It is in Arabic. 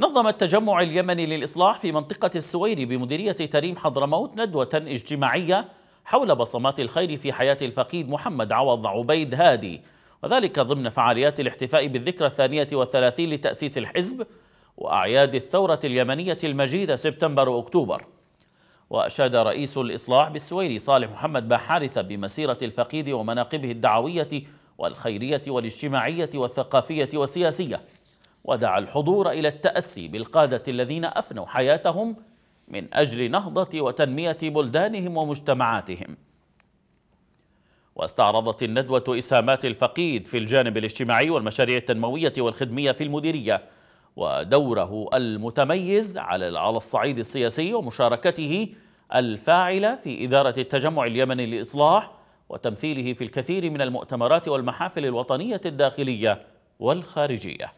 نظم التجمع اليمني للإصلاح في منطقة السويري بمديرية تريم حضرموت ندوة اجتماعية حول بصمات الخير في حياة الفقيد محمد عوض عبيد هادي. وذلك ضمن فعاليات الاحتفاء بالذكرى الثانية والثلاثين لتأسيس الحزب وأعياد الثورة اليمنية المجيدة سبتمبر وأكتوبر. وأشاد رئيس الإصلاح بالسويري صالح محمد باحارثة بمسيرة الفقيد ومناقبه الدعوية والخيرية والاجتماعية والثقافية والسياسية. ودعا الحضور إلى التأسي بالقادة الذين أفنوا حياتهم من أجل نهضة وتنمية بلدانهم ومجتمعاتهم. واستعرضت الندوة إسهامات الفقيد في الجانب الاجتماعي والمشاريع التنموية والخدمية في المديرية ودوره المتميز على الصعيد السياسي ومشاركته الفاعلة في إدارة التجمع اليمني للإصلاح وتمثيله في الكثير من المؤتمرات والمحافل الوطنية الداخلية والخارجية.